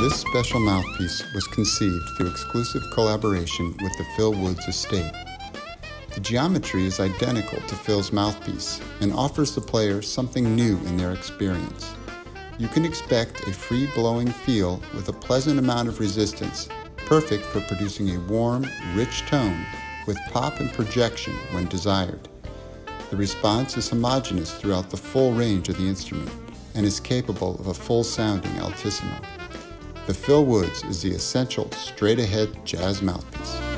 This special mouthpiece was conceived through exclusive collaboration with the Phil Woods Estate. The geometry is identical to Phil's mouthpiece and offers the player something new in their experience. You can expect a free blowing feel with a pleasant amount of resistance, perfect for producing a warm, rich tone with pop and projection when desired. The response is homogeneous throughout the full range of the instrument and is capable of a full sounding altissimo. The Phil Woods is the essential straight ahead jazz mouthpiece.